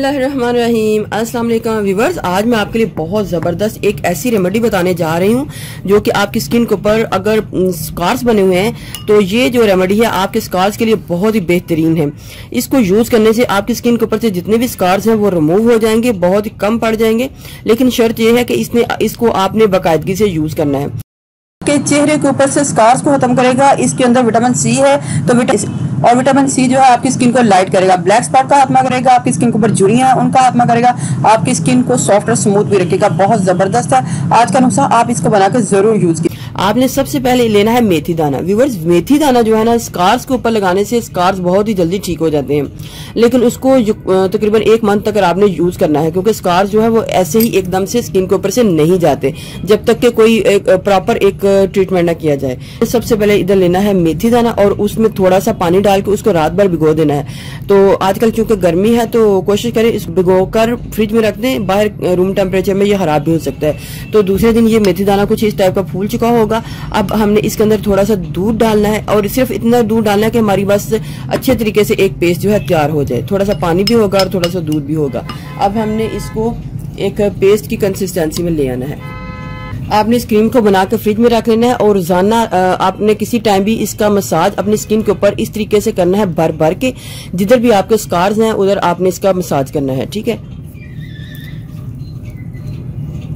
रहीम अस्सलाम वालेकुम व्यूवर्स, आज मैं आपके लिए बहुत ज़बरदस्त एक ऐसी रेमेडी बताने जा रही हूँ, जो कि आपकी स्किन के ऊपर अगर स्कार्स बने हुए हैं तो ये जो रेमेडी है, आपके स्कार्स के लिए बहुत ही बेहतरीन है। इसको यूज़ करने से आपकी स्किन के ऊपर से जितने भी स्कार्स हैं, वो रिमूव हो जाएँगे, बहुत ही कम पड़ जाएँगे। लेकिन शर्त यह है कि इसने, इसको आपने बाकायदगी से यूज़ करना है। के चेहरे के ऊपर से स्कार्स को खत्म करेगा, इसके अंदर विटामिन सी है तो विटामिन और विटामिन सी जो है आपकी स्किन को लाइट करेगा। ब्लैक स्पॉट का आत्मा करेगा, आपकी स्किन के ऊपर जुड़ियाँ उनका आत्मा करेगा। आपकी स्किन को सॉफ्ट और स्मूथ भी रखेगा। बहुत ज़बरदस्त है। आज का नुस्खा आप इसको बनाकर ज़रूर यूज़ आपने सबसे पहले लेना है मेथी दाना। व्यूवर्स मेथी दाना जो है ना स्कार्स के ऊपर लगाने से स्कार्स बहुत ही जल्दी ठीक हो जाते हैं। लेकिन उसको तकरीबन एक मंथ तक आपने यूज़ करना है, क्योंकि स्कार्स जो है वो ऐसे ही एकदम से स्किन के ऊपर से नहीं जाते, जब तक के कोई प्रॉपर एक ट्रीटमेंट ना किया जाए। सबसे पहले इधर लेना है मेथी दाना और उसमें थोड़ा सा पानी डाल के उसको रात भर भिगो देना है। तो आजकल चूँकि गर्मी है तो कोशिश करें इस भिगो कर फ्रिज में रख दें, बाहर रूम टेम्परेचर में ये खराब भी हो सकता है। तो दूसरे दिन ये मेथी दाना कुछ इस टाइप का फूल चुका होगा अब हमने इसके अंदर थोड़ा सा दूध डालना है और सिर्फ़ इतना दूध डालना है कि हमारी बस अच्छे तरीके से एक पेस्ट जो है तैयार हो जाए। थोड़ा सा पानी भी होगा और थोड़ा सा दूध भी होगा। अब हमने इसको एक पेस्ट की कंसिस्टेंसी में ले आना है। आपने इस क्रीम को बनाकर फ्रिज में रख लेना है और रोज़ाना आपने किसी टाइम भी इसका मसाज अपनी स्किन के ऊपर इस तरीके से करना है भर भर के। जिधर भी आपके स्कार्स हैं, उधर आपने इसका मसाज करना है, ठीक है?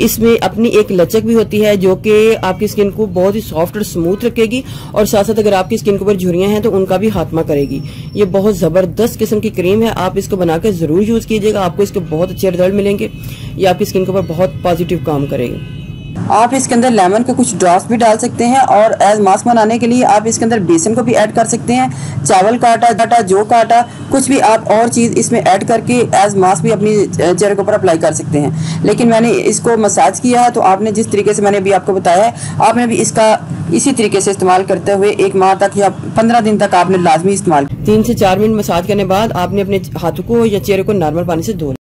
इसमें अपनी एक लचक भी होती है जो कि आपकी स्किन को बहुत ही सॉफ्ट और स्मूथ रखेगी और साथ साथ अगर आपकी स्किन के ऊपर झुरियाँ हैं तो उनका भी हाथमा करेगी। ये बहुत ज़बरदस्त किस्म की क्रीम है, आप इसको बनाकर ज़रूर यूज़ कीजिएगा, आपको इसके बहुत अच्छे रिज़ल्ट मिलेंगे। ये आपकी स्किन के ऊपर बहुत पॉजिटिव काम करेगी। आप इसके अंदर लेमन के कुछ ड्रॉप्स भी डाल सकते हैं और एज मास्क बनाने के लिए आप इसके अंदर बेसन को भी ऐड कर सकते हैं, चावल का आटा डाटा, जो का आटा कुछ भी आप और चीज़ इसमें ऐड करके एज मास्क भी अपनी चेहरे के ऊपर अप्लाई कर सकते हैं। लेकिन मैंने इसको मसाज किया है तो आपने जिस तरीके से मैंने अभी आपको बताया है, आपने भी इसका इसी तरीके से इस्तेमाल करते हुए एक माह तक या पंद्रह दिन तक आपने लाजमी इस्तेमाल तीन से चार मिनट मसाज करने बाद आपने अपने हाथों को या चेहरे को नॉर्मल पानी से धो